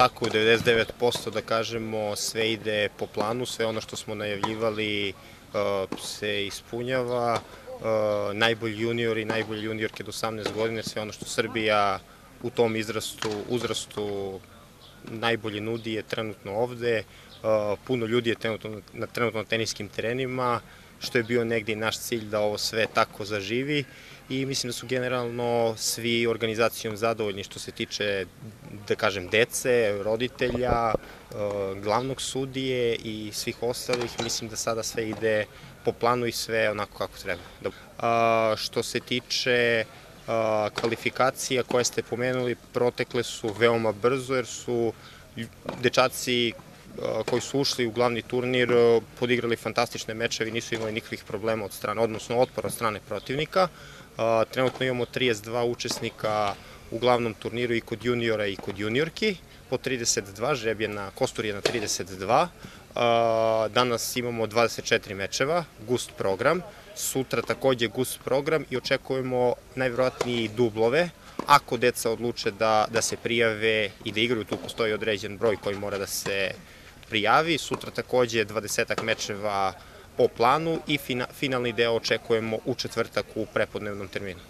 tako, u 99% da kažemo sve ide po planu, sve ono što smo najavljivali uh, se ispunjava. Uh, najbolji juniori, najbolji juniorke do 18 godine, sve ono što Srbija u tom izrastu, uzrastu najbolje nudi je trenutno ovde. Uh, puno ljudi je trenutno na, trenutno na teniskim terenima, što je bio negde i naš cilj da ovo sve tako zaživi i mislim da su generalno svi organizacijom zadovoljni što se tiče, da kažem, dece, roditelja, uh, glavnog sudije i svih ostalih. Mislim da sada sve ide po planu i sve onako kako treba. Uh, što se tiče kvalifikacija koje ste pomenuli protekle su veoma brzo jer su dečaci koji su ušli u glavni turnir podigrali fantastične mečevi, nisu imali nikakvih problema od strane, odnosno otpora od strane protivnika. Trenutno imamo 32 učesnika u glavnom turniru i kod juniora i kod juniorki, po 32, žreb je na, Kostur je na 32. Danas imamo 24 mečeva, gust program, sutra takođe gust program i očekujemo najvjerojatniji dublove, ako deca odluče da, da se prijave i da igraju, tu postoji određen broj koji mora da se prijavi. Sutra takođe 20 mečeva po planu i fina, finalni deo očekujemo u četvrtak u prepodnevnom terminu.